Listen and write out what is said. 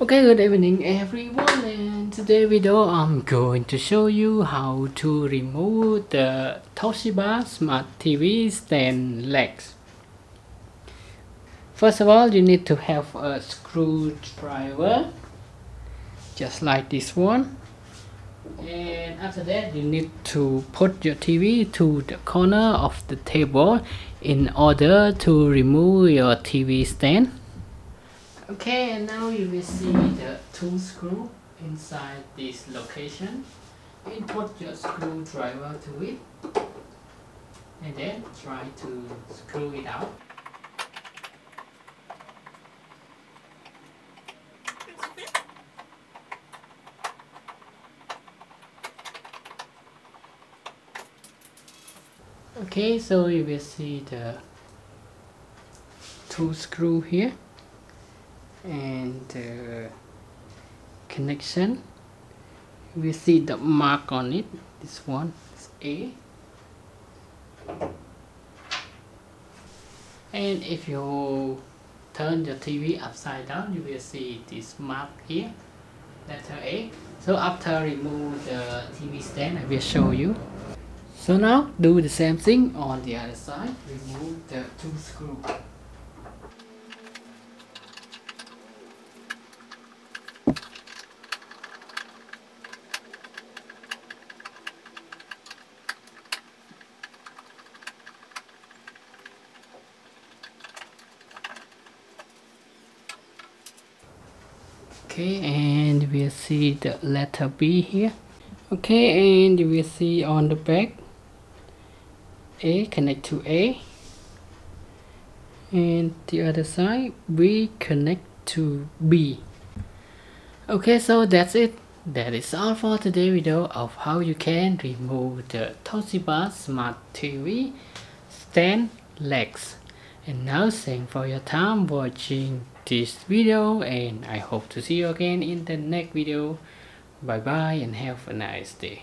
Okay, good evening everyone and today video I'm going to show you how to remove the Toshiba Smart TV stand legs. First of all, you need to have a screwdriver just like this one and after that you need to put your TV to the corner of the table in order to remove your TV stand okay and now you will see the two screw inside this location. Input your screwdriver to it and then try to screw it out. Okay so you will see the two screw here and uh, the connection we see the mark on it. This one is A. And if you turn the TV upside down you will see this mark here letter A. So after remove the TV stand I will show you. So now do the same thing on the other side. Remove the two screws okay and we'll see the letter B here. Okay and we'll see on the back. A connect to A. And the other side B connect to B. Okay so that's it. That is all for today video of how you can remove the Toshiba Smart TV stand legs. And now thank for your time watching this video and I hope to see you again in the next video. Bye bye and have a nice day